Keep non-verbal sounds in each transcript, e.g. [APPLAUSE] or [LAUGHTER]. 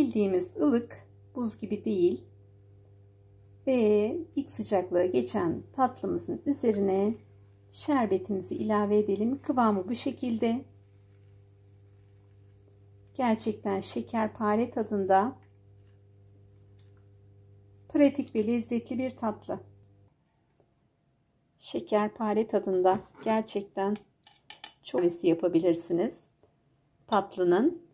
Bildiğimiz ılık, buz gibi değil. Ve ilk sıcaklığı geçen tatlımızın üzerine şerbetimizi ilave edelim. Kıvamı bu şekilde. Gerçekten şekerpare tadında pratik ve lezzetli bir tatlı. Şekerpare tadında gerçekten çok yapabilirsiniz. Tatlının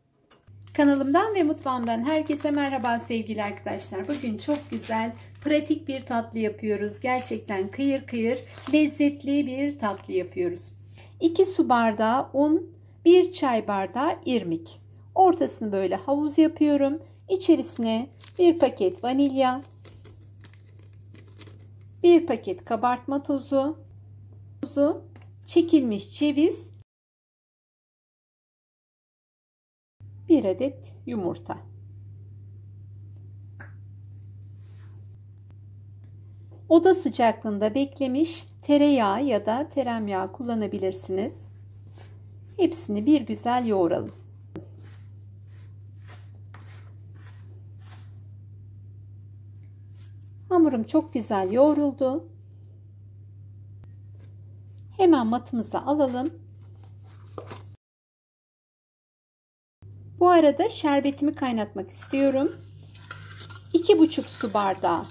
Kanalımdan ve mutfağımdan herkese merhaba sevgili arkadaşlar. Bugün çok güzel, pratik bir tatlı yapıyoruz. Gerçekten kıyır kıyır, lezzetli bir tatlı yapıyoruz. 2 su bardağı un, 1 çay bardağı irmik. Ortasını böyle havuz yapıyorum. İçerisine 1 paket vanilya, 1 paket kabartma tozu, tozu, çekilmiş ceviz bir adet yumurta. Oda sıcaklığında beklemiş tereyağı ya da teremyağı kullanabilirsiniz. Hepsini bir güzel yoğuralım. Hamurum çok güzel yoğruldu. Hemen matımıza alalım arada şerbetimi kaynatmak istiyorum. 2,5 su bardağı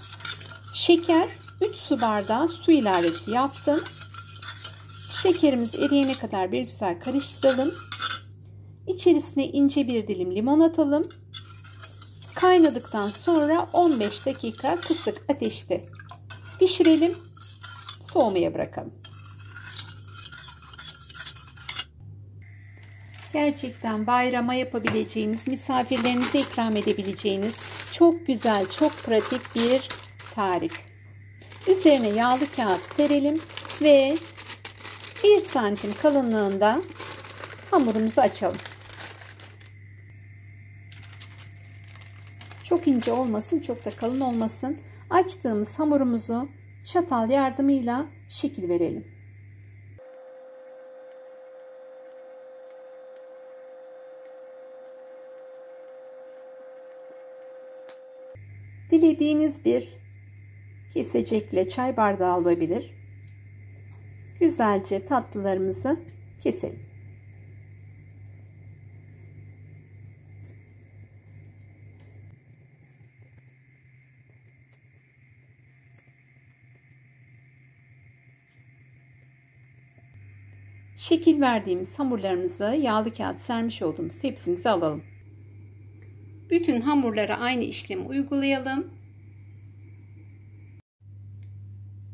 şeker, 3 su bardağı su ilavesi yaptım. Şekerimiz eriyene kadar bir güzel karıştıralım. İçerisine ince bir dilim limon atalım. Kaynadıktan sonra 15 dakika kısık ateşte pişirelim. Soğumaya bırakalım. Gerçekten bayrama yapabileceğiniz, misafirlerinize ikram edebileceğiniz çok güzel, çok pratik bir tarif. Üzerine yağlı kağıt serelim ve 1 santim kalınlığında hamurumuzu açalım. Çok ince olmasın, çok da kalın olmasın. Açtığımız hamurumuzu çatal yardımıyla şekil verelim. Dilediğiniz bir kesecekle çay bardağı olabilir. Güzelce tatlılarımızı keselim. Şekil verdiğimiz hamurlarımızı yağlı kağıt sermiş olduğumuz tepsimize alalım. Bütün hamurlara aynı işlemi uygulayalım.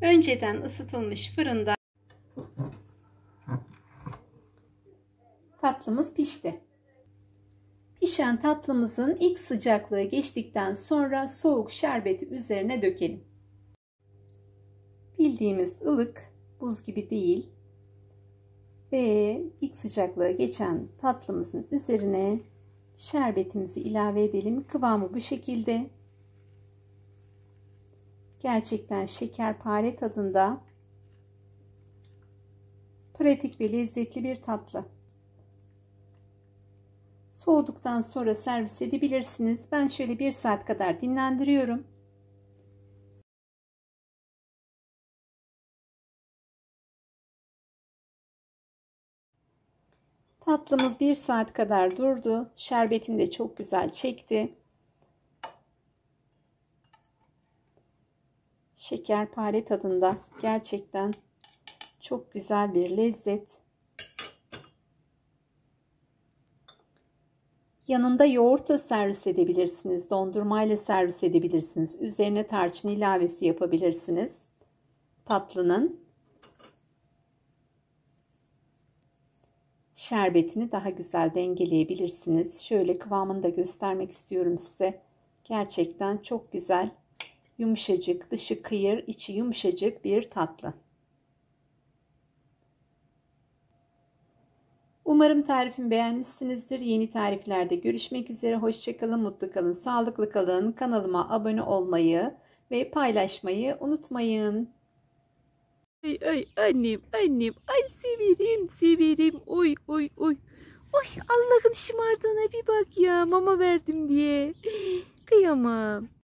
Önceden ısıtılmış fırında tatlımız pişti. Pişen tatlımızın ilk sıcaklığı geçtikten sonra soğuk şerbeti üzerine dökelim. Bildiğimiz ılık, buz gibi değil. Ve ilk sıcaklığı geçen tatlımızın üzerine şerbetimizi ilave edelim. Kıvamı bu şekilde. Gerçekten şekerpare tadında pratik ve lezzetli bir tatlı. Soğuduktan sonra servis edebilirsiniz. Ben şöyle bir saat kadar dinlendiriyorum. Tatlımız bir saat kadar durdu. Şerbetini de çok güzel çekti. Şekerpare tadında gerçekten çok güzel bir lezzet. Yanında yoğurtla servis edebilirsiniz. Dondurmayla servis edebilirsiniz. Üzerine tarçın ilavesi yapabilirsiniz. Tatlının şerbetini daha güzel dengeleyebilirsiniz. Şöyle kıvamını da göstermek istiyorum size. Gerçekten çok güzel, yumuşacık, dışı kıyır, içi yumuşacık bir tatlı. Umarım tarifimi beğenmişsinizdir. Yeni tariflerde görüşmek üzere. Hoşçakalın, mutlu kalın, sağlıklı kalın. Kanalıma abone olmayı ve paylaşmayı unutmayın. Ay ay annem annem ay severim severim oy oy oy. Oy Allah'ım şımardığına bir bak ya mama verdim diye. [GASPS] Kıyamam.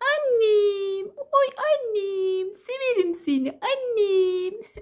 Annem, oy annem, severim seni annem. [LAUGHS]